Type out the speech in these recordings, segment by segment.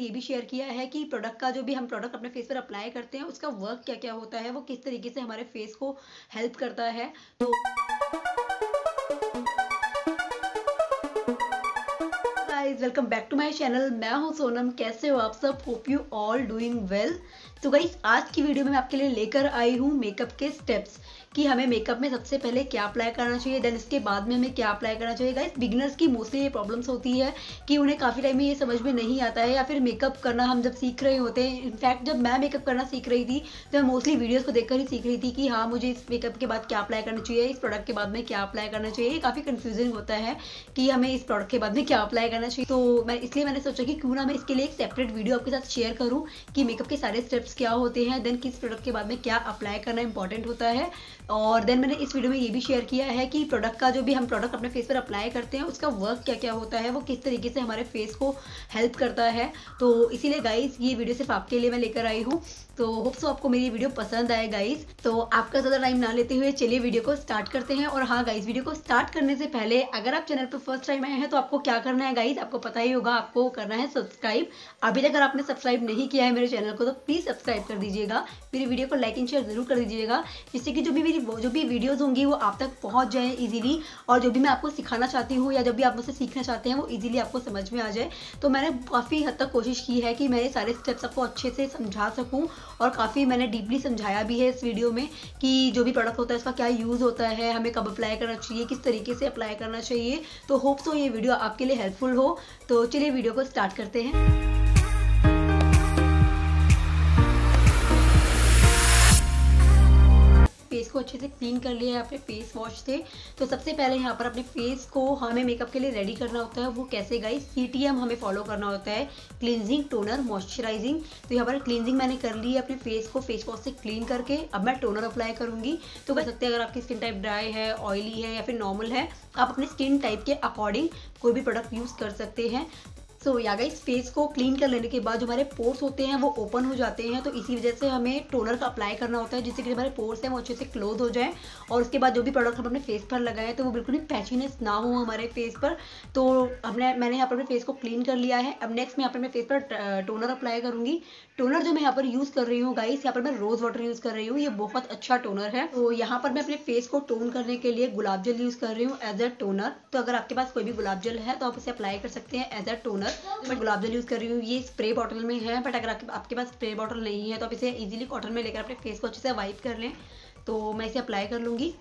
ये भी शेयर किया है कि प्रोडक्ट का जो भी हम प्रोडक्ट अपने फेस पर अप्लाई करते हैं, उसका वर्क क्या क्या होता है, वो किस तरीके से हमारे फेस को हेल्प करता है। तो welcome back to my channel मैं हूँ सोनम, कैसे हो आप सब? Hope you all doing well तो गाइस आज की वीडियो में मैं आपके लिए लेकर आई हूँ मेकअप के स्टेप्स कि हमें मेकअप में सबसे पहले क्या अप्लाई करना चाहिए देन इसके बाद में हमें क्या अप्लाई करना चाहिए। गाइस बिगिनर्स की मोस्टली ये प्रॉब्लम्स होती है कि उन्हें काफ़ी टाइम में ये समझ में नहीं आता है या फिर मेकअप करना हम जब सीख रहे होते हैं इनफैक्ट जब मैं मेकअप करना सीख रही थी तो मैं मोस्टली वीडियोज़ को देखकर ही सीख रही थी कि हाँ मुझे इस मेकअप के बाद क्या अप्लाई करना चाहिए, इस प्रोडक्ट के बाद में क्या अप्लाई करना चाहिए। काफ़ी कन्फ्यूज़न होता है कि हमें इस प्रोडक्ट के बाद में क्या अप्लाई करना चाहिए। तो मैं, इसलिए मैंने सोचा कि क्यों ना मैं इसके लिए एक सेपरेट वीडियो आपके साथ शेयर करूँ कि मेकअप के सारे स्टेप्स क्या होते हैं देन किस प्रोडक्ट के बाद में क्या अप्लाई करना इंपॉर्टेंट होता है। और देन मैंने इस वीडियो में ये भी शेयर किया है कि प्रोडक्ट का जो भी हम प्रोडक्ट अपने फेस पर अप्लाई करते हैं, उसका वर्क क्या क्या होता है, वो किस तरीके से हमारे फेस को हेल्प करता है। तो इसीलिए गाइज़ ये वीडियो सिर्फ़ आपके लिए मैं लेकर आई हूँ। तो होप सो आपको मेरी वीडियो पसंद आए गाइज़ तो आपका ज़्यादा टाइम ना लेते हुए चलिए वीडियो को स्टार्ट करते हैं। और हाँ गाइज़ वीडियो को स्टार्ट करने से पहले अगर आप चैनल पर फ़र्स्ट टाइम आए हैं तो आपको क्या करना है गाइज़ आपको पता ही होगा, आपको करना है सब्सक्राइब अभी तक अगर आपने सब्सक्राइब नहीं किया है मेरे चैनल को तो प्लीज़ सब्सक्राइब कर दीजिएगा। मेरी वीडियो को लाइक एंड शेयर ज़रूर कर दीजिएगा, जिससे कि जो भी मेरी, जो भी वीडियोज़ होंगी, वो आप तक पहुँच जाए ईजिली और जो भी मैं आपको सिखाना चाहती हूँ, या जो भी आप मुझसे सीखना चाहते हैं, वो ईजिली आपको समझ में आ जाए। तो मैंने काफ़ी हद तक कोशिश की है कि मैं ये सारे स्टेप्स आपको अच्छे से समझा सकूँ। और काफ़ी मैंने डीपली समझाया भी है इस वीडियो में कि जो भी प्रोडक्ट होता है, इसका क्या यूज़ होता है, हमें कब अप्लाई करना चाहिए, किस तरीके से अप्लाई करना चाहिए। तो होप्स हो ये वीडियो आपके लिए हेल्पफुल हो। तो चलिए वीडियो को स्टार्ट करते हैं। को अच्छे से क्लीन कर लिया है अपने फेस वॉश से तो सबसे पहले यहाँ पर अपने फेस को हमें मेकअप के लिए रेडी करना होता है। वो कैसे गाइस सी हमें फॉलो करना होता है। क्लींजिंग टोनर मॉइस्चराइजिंग तो यहाँ पर क्लींजिंग मैंने कर ली है अपने फेस को फेस वॉश से क्लीन करके। अब मैं टोनर अप्लाई करूँगी। तो कह सकते हैं अगर आपकी स्किन टाइप ड्राई है ऑयली है या फिर नॉर्मल है, आप अपने स्किन टाइप के अकॉर्डिंग कोई भी प्रोडक्ट यूज़ कर सकते हैं। सो या गाइस फेस को क्लीन कर लेने के बाद जो हमारे पोर्स होते हैं, वो ओपन हो जाते हैं। तो इसी वजह से हमें टोनर का अप्लाई करना होता है, जिससे कि हमारे पोर्स हैं, वो अच्छे से क्लोज हो जाए। और उसके बाद जो भी प्रोडक्ट हम अपने फेस पर लगाए तो वो बिल्कुल भी पैचीनेस ना हो हमारे फेस पर। तो हमने, मैंने यहाँ पर अपने फेस को क्लीन कर लिया है। अब नेक्स्ट मैं यहाँ पर अपने फेस पर टोनर अप्लाई करूँगी। टोनर जो मैं यहाँ पर यूज़ कर रही हूँ गाइस यहाँ पर मैं रोज़ वाटर यूज़ कर रही हूँ। ये बहुत अच्छा टोनर है। तो यहाँ पर मैं अपने फेस को टोन करने के लिए गुलाब जल यूज़ कर रही हूँ एज अ टोनर तो अगर आपके पास कोई भी गुलाब जल है तो आप उसे अप्लाई कर सकते हैं एज अ टोनर मैं गुलाब जल यूज़ कर रही हूँ। ये स्प्रे बॉटल में है बट अगर आपके पास स्प्रे बॉटल नहीं है तो आप इसे ईजिली कॉटन में लेकर अपने फेस को अच्छे से वाइप कर लें। तो मैं इसे अप्लाई कर लूँगी।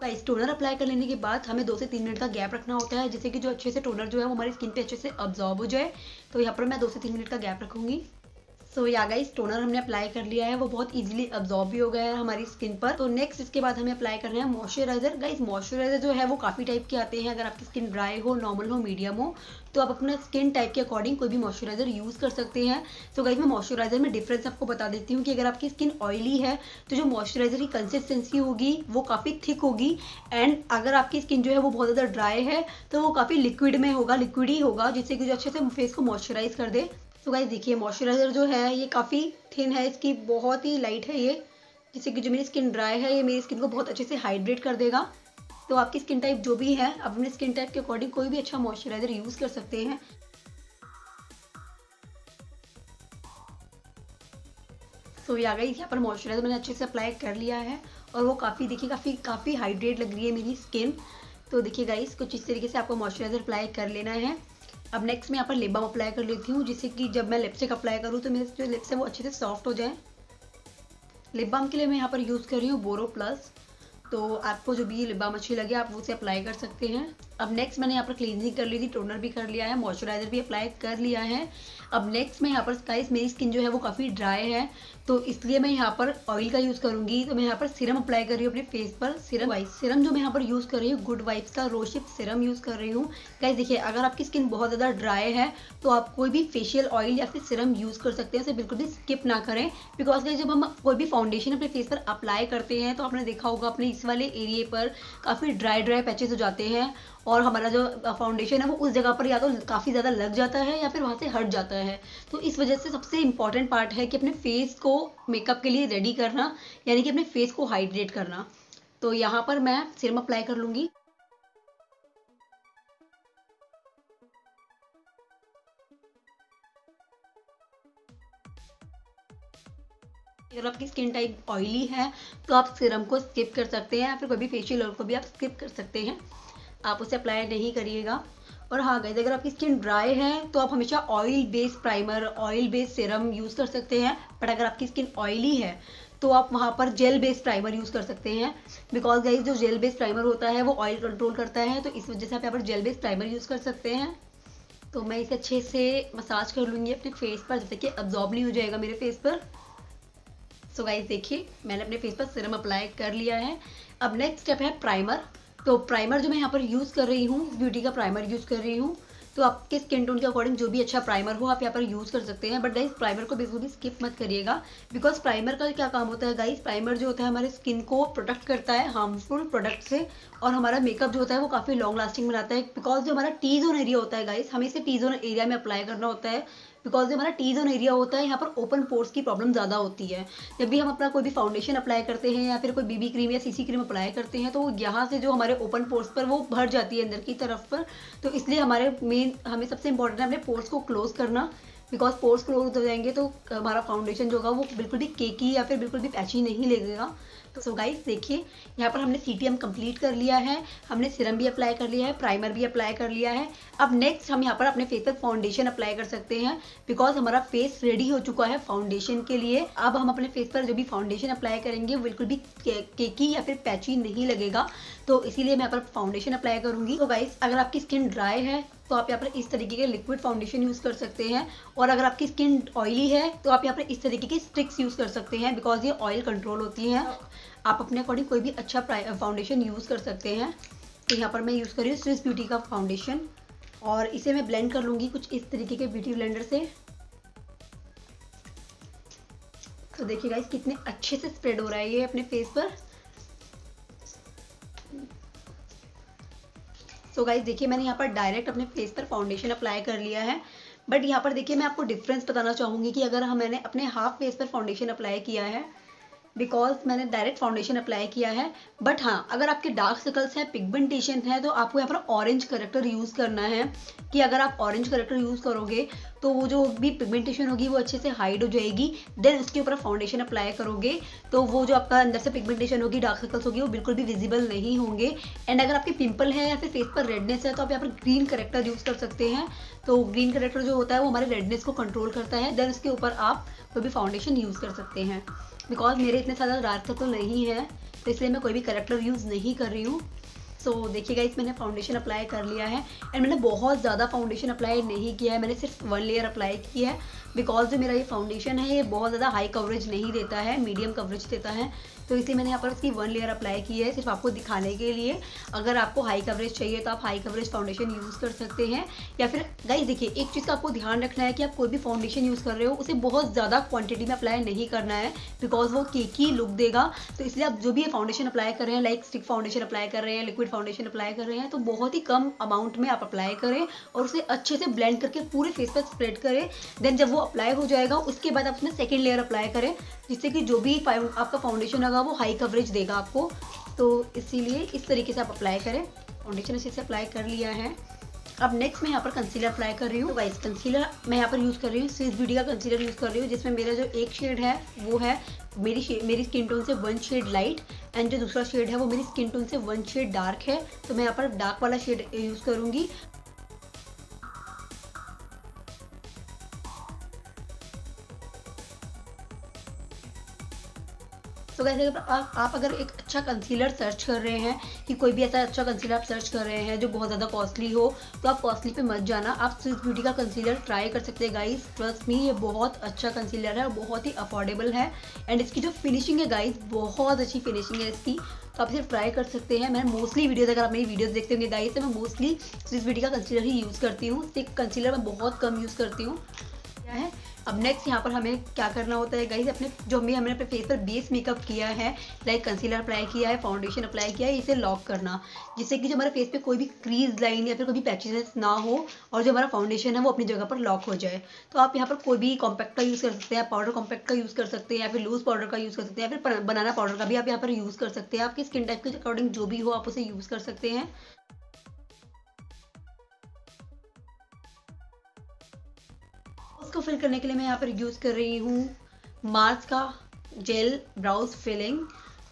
गाइस टोनर अप्लाई कर लेने के बाद हमें दो से तीन मिनट का गैप रखना होता है, जिससे कि जो अच्छे से टोनर जो है, वो हमारी स्किन पे अच्छे से अब्जॉर्ब हो जाए। तो यहाँ पर मैं दो से तीन मिनट का गैप रखूँगी। सो या गाइस टोनर हमने अप्लाई कर लिया है। वो बहुत इजीली अब्जॉर्ब भी हो गया है हमारी स्किन पर। तो नेक्स्ट इसके बाद हमें अप्लाई करना है मॉइस्चराइजर गाइस मॉइस्चराइजर जो है, वो काफ़ी टाइप के आते हैं। अगर आपकी स्किन ड्राई हो नॉर्मल हो मीडियम हो तो आप अपना स्किन टाइप के अकॉर्डिंग कोई भी मॉइस्चराइजर यूज़ कर सकते हैं। तो गाइस मैं मॉइस्चराइजर में डिफरेंस आपको बता देती हूँ कि अगर आपकी स्किन ऑयली है तो जो मॉइस्चराइजर की कंसिस्टेंसी होगी, वो काफ़ी थिक होगी। एंड अगर आपकी स्किन जो है, वो बहुत ज़्यादा ड्राई है तो वो काफ़ी लिक्विड में होगा लिक्विड ही होगा, जिससे कि जो अच्छे से फेस को मॉइस्चराइज कर दे। तो गाइज़ देखिए मॉइस्चराइज़र जो है, ये काफ़ी थिन है, इसकी बहुत ही लाइट है ये। जिससे कि जो मेरी स्किन ड्राई है, ये मेरी स्किन को बहुत अच्छे से हाइड्रेट कर देगा। तो आपकी स्किन टाइप जो भी है, आप अपने स्किन टाइप के अकॉर्डिंग कोई भी अच्छा मॉइस्चराइज़र यूज़ कर सकते हैं। तो ये आ गई, यहाँ पर मॉइस्चराइज़र मैंने अच्छे से अप्लाई कर लिया है और वो काफ़ी, देखिए, काफ़ी काफ़ी हाइड्रेट लग रही है मेरी स्किन तो देखिए गाइस कुछ इस तरीके से आपको मॉइस्चराइज़र अप्लाई कर लेना है। अब नेक्स्ट मैं यहाँ पर लिप बाम अप्लाई कर लेती हूँ, जिससे कि जब मैं लिपस्टिक अप्लाई करूँ तो मेरे जो लिप्स है वो अच्छे से सॉफ्ट हो जाए। लिप बाम के लिए मैं यहाँ पर यूज़ कर रही हूँ बोरो प्लस तो आपको जो भी लिप बाम अच्छी लगे, आप उसे अप्लाई कर सकते हैं। अब नेक्स्ट मैंने यहाँ पर क्लींजिंग कर ली थी टोनर भी कर लिया है मॉइस्चराइजर भी अप्लाई कर लिया है। अब नेक्स्ट मैं यहाँ पर गाइस मेरी स्किन जो है वो काफ़ी ड्राई है। तो इसलिए मैं यहाँ पर ऑयल का यूज़ करूँगी। तो मैं यहाँ पर सिरम अप्लाई कर रही हूँ अपने फेस पर। सिरम वाइस सिरम जो मैं यहाँ पर यूज़ कर रही हूँ गुड वाइब्स का रोशिप सिरम यूज़ कर रही हूँ। गाइस देखिए, अगर आपकी स्किन बहुत ज़्यादा ड्राई है तो आप कोई भी फेशियल ऑयल या फिर सिरम यूज़ कर सकते हैं। उसे बिल्कुल भी स्किप ना करें। बिकॉज़ जब हम कोई भी फाउंडेशन अपने फेस पर अप्लाई करते हैं तो आपने देखा होगा, अपने इस वाले एरिए पर काफ़ी ड्राई ड्राई पैचेज हो जाते हैं और हमारा जो फाउंडेशन है वो उस जगह पर या तो काफ़ी ज़्यादा लग जाता है या फिर वहाँ से हट जाता है। तो इस वजह से सबसे इंपॉर्टेंट पार्ट है कि अपने फेस को मेकअप के लिए रेडी करना, यानी कि अपने फेस को हाइड्रेट करना। तो यहाँ पर मैं सिरम अप्लाई कर लूँगी। अगर आपकी स्किन टाइप ऑयली है तो आप सिरम को स्किप कर सकते हैं, या फिर कोई भी फेशियल ऑयल को भी आप स्किप कर सकते हैं। आप उसे अप्लाई नहीं करिएगा। और हाँ गई अगर आपकी स्किन ड्राई है तो आप हमेशा oil based primer oil based serum use कर सकते हैं। बट अगर आपकी स्किन ऑयली है तो आप वहाँ पर जेल बेस्ड प्राइमर यूज़ कर सकते हैं। बिकॉज़ गाइज़ जो जेल बेस्ड प्राइमर होता है, वो ऑयल कंट्रोल करता है तो इस वजह से आप यहाँ पर जेल बेस्ड प्राइमर यूज़ कर सकते हैं। तो मैं इसे अच्छे से मसाज कर लूँगी अपने फेस पर, जैसे कि अब्जॉर्ब नहीं हो जाएगा मेरे फेस पर। सो so गाइज़ देखिए, मैंने अपने फेस पर सिरम अप्लाई कर लिया है। अब नेक्स्ट स्टेप है प्राइमर तो प्राइमर जो मैं यहाँ पर यूज़ कर रही हूँ ब्यूटी का प्राइमर यूज़ कर रही हूँ। तो आपके स्किन टोन के अकॉर्डिंग जो भी अच्छा प्राइमर हो, आप यहाँ पर यूज़ कर सकते हैं। बट गाइस प्राइमर को बिल्कुल भी स्किप मत करिएगा। बिकॉज़ प्राइमर का क्या काम होता है गाइस प्राइमर जो होता है हमारे स्किन को प्रोटेक्ट करता है हार्मफुल प्रोडक्ट से। और हमारा मेकअप जो होता है वो काफ़ी लॉन्ग लास्टिंग बनाता है। बिकॉज़ जो हमारा टी जोन एरिया होता है गाइस हमें इसे टी जोन एरिया में अप्लाई करना होता है। बिकॉज़ हमारा टी जोन एरिया होता है, यहाँ पर ओपन पोर्स की प्रॉब्लम ज़्यादा होती है। जब भी हम अपना कोई भी फाउंडेशन अप्लाई करते हैं या फिर कोई बीबी क्रीम या सीसी क्रीम अप्लाई करते हैं तो यहाँ से जो हमारे ओपन पोर्स पर वो भर जाती है अंदर की तरफ़ पर। तो इसलिए हमारे मेन हमें सबसे इंपॉर्टेंट है अपने पोर्स को क्लोज करना। बिकॉज़ पोर्स क्लोज हो जाएँगे तो हमारा फाउंडेशन जो होगा वो बिल्कुल भी केकी या फिर बिल्कुल भी पैची नहीं लगेगा। तो सो गाइस देखिए, यहाँ पर हमने सी टी एम कंप्लीट कर लिया है, हमने सिरम भी अप्लाई कर लिया है प्राइमर भी अप्लाई कर लिया है। अब नेक्स्ट हम यहाँ पर अपने फेस पर फाउंडेशन अप्लाई कर सकते हैं बिकॉज़ हमारा फेस रेडी हो चुका है फाउंडेशन के लिए। अब हम अपने फेस पर जो भी फाउंडेशन अप्लाई करेंगे बिल्कुल भी केकी या फिर पैची नहीं लगेगा। तो इसीलिए मैं यहाँ पर फाउंडेशन अप्लाई करूँगी। तो गाइस अगर आपकी स्किन ड्राई है तो आप यहाँ पर इस तरीके के लिक्विड फाउंडेशन यूज़ कर सकते हैं। और अगर आपकी स्किन ऑयली है तो आप यहाँ पर इस तरीके की स्टिक्स यूज़ कर सकते हैं बिकॉज़ ये ऑयल कंट्रोल होती हैं। आप अपने अकॉर्डिंग कोई भी अच्छा फाउंडेशन यूज़ कर सकते हैं। तो यहाँ पर मैं यूज़ कर रही हूँ स्विस ब्यूटी का फाउंडेशन और इसे मैं ब्लेंड कर लूँगी कुछ इस तरीके के ब्यूटी ब्लेंडर से। तो देखिए गाइस कितने अच्छे से स्प्रेड हो रहा है ये अपने फेस पर। सो गाइज़ देखिए मैंने यहाँ पर डायरेक्ट अपने फेस पर फाउंडेशन अप्लाई कर लिया है। बट यहाँ पर देखिए मैं आपको डिफरेंस बताना चाहूँगी कि अगर हम मैंने अपने हाफ़ फेस पर फाउंडेशन अप्लाई किया है बिकॉज़ मैंने डायरेक्ट फाउंडेशन अप्लाई किया है बट हाँ अगर आपके डार्क सर्कल्स हैं पिगमेंटेशन है तो आपको यहाँ पर ऑरेंज करेक्टर यूज़ करना है। कि अगर आप ऑरेंज करेक्टर यूज़ करोगे तो वो जो भी पिगमेंटेशन होगी वो अच्छे से हाइड हो जाएगी। देन उसके ऊपर फाउंडेशन अप्लाई करोगे तो वो जो आपका अंदर से पिगमेंटेशन होगी डार्क सर्कल्स होगी, वो बिल्कुल भी विजिबल नहीं होंगे। एंड अगर आपके पिंपल है या फिर फेस पर रेडनेस है तो आप यहाँ पर ग्रीन करेक्टर यूज़ कर सकते हैं। तो ग्रीन करेक्टर जो होता है, वो हमारे रेडनेस को कंट्रोल करता है। देन उसके ऊपर आप कोई भी फाउंडेशन यूज़ कर सकते हैं। बिकॉज़ मेरे इतने ज़्यादा डार्क सर्कल नहीं है तो इसलिए मैं कोई भी करेक्टर यूज़ नहीं कर रही हूँ। सो so, देखिएगा इस मैंने फाउंडेशन अप्लाई कर लिया है एंड मैंने बहुत ज़्यादा फाउंडेशन अप्लाई नहीं किया है। मैंने सिर्फ़ वन लेयर अप्लाई की है। बिकॉज़ जो मेरा ये फाउंडेशन है ये बहुत ज़्यादा हाई कवरेज नहीं देता है मीडियम कवरेज देता है। तो इसलिए मैंने यहाँ पर इसकी वन लेयर अप्लाई की है, सिर्फ़ आपको दिखाने के लिए। अगर आपको हाई कवरेज चाहिए तो आप हाई कवरेज फाउंडेशन यूज़ कर सकते हैं। या फिर गाइस देखिए, एक चीज़ का आपको ध्यान रखना है कि आप कोई भी फाउंडेशन यूज़ कर रहे हो, उसे बहुत ज़्यादा क्वांटिटी में अप्लाई नहीं करना है बिकॉज़ वो केक लुक देगा। तो इसलिए आप जो भी फाउंडेशन अप्लाई कर रहे हैं लाइक स्टिक फाउंडेशन अप्लाई कर रहे हैं लिक्विड फाउंडेशन अप्लाई कर रहे हैं तो बहुत ही कम अमाउंट में आप अप्लाई करें और उसे अच्छे से ब्लेंड करके पूरे फेस पर स्प्रेड करें। देन जब वो अप्लाई हो जाएगा, उसके बाद आप उसमें सेकेंड लेयर अप्लाई करें, जिससे कि जो भी आपका फाउंडेशन होगा वो हाई कवरेज देगा आपको। तो इसीलिए इस तरीके से आप अप्लाई करें। फाउंडेशन अच्छे से अप्लाई कर लिया है। अब नेक्स्ट मैं यहाँ पर कंसीलर अप्लाई कर रही हूँ। वाइस कंसीलर मैं यहाँ पर यूज़ कर रही हूँ। स्विस ब्यूटी का कंसीलर यूज़ कर रही हूँ, जिसमें मेरा जो एक शेड है, वो है मेरी मेरी स्किन टोन से वन शेड लाइट एंड जो दूसरा शेड है, वो मेरी स्किन टोन से वन शेड डार्क है। तो मैं यहाँ पर डार्क वाला शेड यूज़ करूँगी। तो वैसे आप, आप अगर एक अच्छा कंसीलर सर्च कर रहे हैं कि कोई भी ऐसा अच्छा कंसीलर आप सर्च कर रहे हैं जो बहुत ज़्यादा कॉस्टली हो तो आप कॉस्टली पे मत जाना। आप स्विस ब्यूटी का कंसीलर ट्राई कर सकते हैं गाइस ट्रस्ट मी ये बहुत अच्छा कंसीलर है बहुत ही अफोर्डेबल है। एंड इसकी जो फिनिशिंग है गाइस बहुत अच्छी फिनिशिंग है इसकी। तो आप सिर्फ़ ट्राई कर सकते हैं। मैं मोस्टली वीडियोज़ अगर आप मेरी वीडियोज़ देखते होंगे गाइस तो मैं मोस्टली स्विस ब्यूटी का कंसीलर ही यूज़ करती हूँ। स्टिक कंसीलर मैं बहुत कम यूज़ करती हूँ। क्या है? अब नेक्स्ट यहाँ पर हमें क्या करना होता है गाइस अपने जो हमें हमने अपने फेस पर बेस मेकअप किया है लाइक कंसीलर अप्लाई किया है फाउंडेशन अप्लाई किया है, इसे लॉक करना। जिससे कि जो हमारे फेस पे कोई भी क्रीज लाइन या फिर कोई भी पैचेस ना हो और जो हमारा फाउंडेशन है वो अपनी जगह पर लॉक हो जाए। तो आप यहाँ पर कोई भी कॉम्पैक्ट का यूज़ कर सकते हैं पाउडर कॉम्पैक्ट का यूज़ कर सकते हैं, या फिर लूज पाउडर का यूज़ कर सकते हैं, या फिर बनाना पाउडर का भी आप यहाँ पर यूज़ कर सकते हैं। आपकी स्किन टाइप के अकॉर्डिंग जो भी हो, आप उसे यूज़ कर सकते हैं। उसको फिल करने के लिए मैं यहाँ पर यूज़ कर रही हूँ मार्स का जेल ब्राउज फिलिंग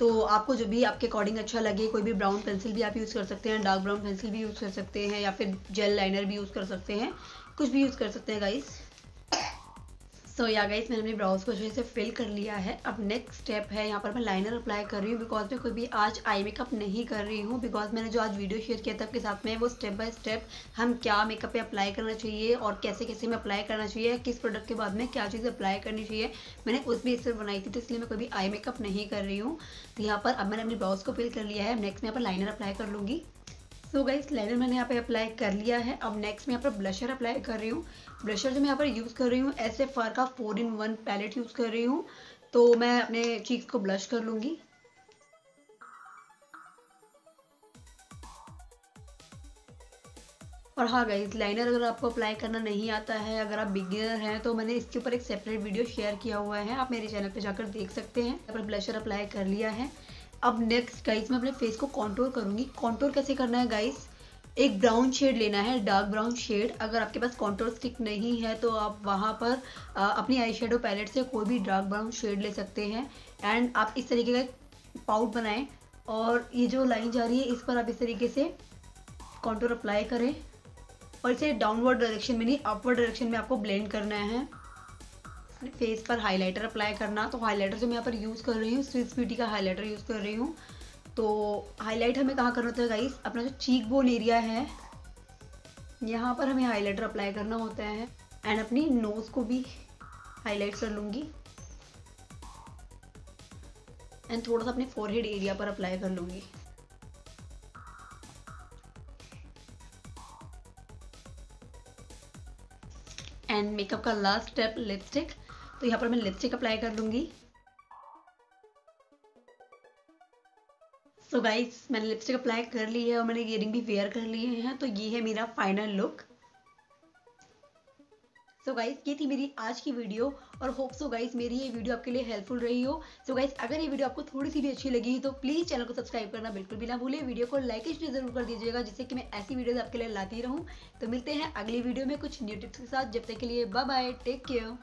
तो आपको जो भी आपके अकॉर्डिंग अच्छा लगे, कोई भी ब्राउन पेंसिल भी आप यूज़ कर सकते हैं डार्क ब्राउन पेंसिल भी यूज़ कर सकते हैं, या फिर जेल लाइनर भी यूज़ कर सकते हैं, कुछ भी यूज़ कर सकते हैं गाइस सो या गाइस मैंने अपने ब्राउज को अच्छे से फिल कर लिया है। अब नेक्स्ट स्टेप है, यहाँ पर मैं लाइनर अप्लाई कर रही हूँ बिकॉज़ मैं कोई भी आज आई मेकअप नहीं कर रही हूँ। बिकॉज़ मैंने जो आज वीडियो शेयर किया था आपके साथ में, वो स्टेप बाय स्टेप हम क्या मेकअप पे अप्लाई करना चाहिए और कैसे कैसे में अप्लाई करना चाहिए, किस प्रोडक्ट के बाद में क्या चीज़ अप्लाई करनी चाहिए। मैंने उस भी इससे बनाई थी तो इसलिए मैं कोई भी आई मेकअप नहीं कर रही हूँ। तो यहाँ पर अब मैंने अपने ब्राउज को फिल कर लिया है। नेक्स्ट मैं यहाँ पर लाइनर अप्लाई कर लूँगी। सो गाइस लाइनर मैंने यहाँ पे अप्लाई कर लिया है। अब नेक्स्ट मैं यहाँ पर ब्लशर अप्लाई कर रही हूँ। ब्लशर जो मैं यहाँ पर यूज़ कर रही हूँ, ऐसे फार का four in one palette use कर रही हूँ। तो मैं अपने चीक्स को ब्लश कर लूँगी। और हाँ गाइज़ लाइनर अगर आपको अप्लाई करना नहीं आता है, अगर आप बिगिनर हैं तो मैंने इसके ऊपर एक सेपरेट वीडियो शेयर किया हुआ है। आप मेरे चैनल पे जाकर देख सकते हैं। यहाँ पर ब्लशर अप्लाई कर लिया है। अब नेक्स्ट गाइस मैं अपने फेस को कॉन्टोर करूँगी। कॉन्टोर कैसे करना है गाइस एक ब्राउन शेड लेना है डार्क ब्राउन शेड अगर आपके पास कॉन्टोर स्टिक नहीं है तो आप वहाँ पर आ, अपनी आई शेडो पैलेट से कोई भी डार्क ब्राउन शेड ले सकते हैं। एंड आप इस तरीके का पाउट बनाएँ। और ये जो लाइन जा रही है इस पर आप इस तरीके से कॉन्टोर अप्लाई करें। और इसे डाउनवर्ड डायरेक्शन में नहीं अपवर्ड डायरेक्शन में आपको ब्लेंड करना है। अपने फेस पर हाइलाइटर अप्लाई करना। तो हाइलाइटर जो मैं यहाँ पर यूज़ कर रही हूँ स्विस ब्यूटी का हाइलाइटर यूज़ कर रही हूँ। तो हाईलाइट हमें कहाँ करना होता है गाइस अपना जो चीक बोन एरिया है, यहाँ पर हमें हाइलाइटर अप्लाई करना होता है। एंड अपनी नोज़ को भी हाईलाइट कर लूँगी। एंड थोड़ा सा अपने फोरहेड एरिया पर अप्लाई कर लूँगी। एंड मेकअप का लास्ट स्टेप लिपस्टिक तो यहाँ पर मैं लिपस्टिक अप्लाई कर दूँगी सो so गाइस मैंने लिपस्टिक अप्लाई कर ली है और मैंने इयरिंग भी वेयर कर लिए हैं तो ये है मेरा final look so so guys ये थी मेरी आज की वीडियो और होप सो गाइस मेरी ये वीडियो आपके लिए हेल्पफुल रही हो। सो so गाइस अगर ये वीडियो आपको थोड़ी सी भी अच्छी लगी तो प्लीज़ चैनल को सब्सक्राइब करना बिल्कुल भी ना भूले। वीडियो को लाइक इसलिए ज़रूर कर दीजिएगा जिससे कि मैं ऐसी वीडियोज़ आपके लिए लाती रहूँ। तो मिलते हैं अगली वीडियो में कुछ न्यू टिप्स के साथ। जब तक के लिए बाय बाय टेक केयर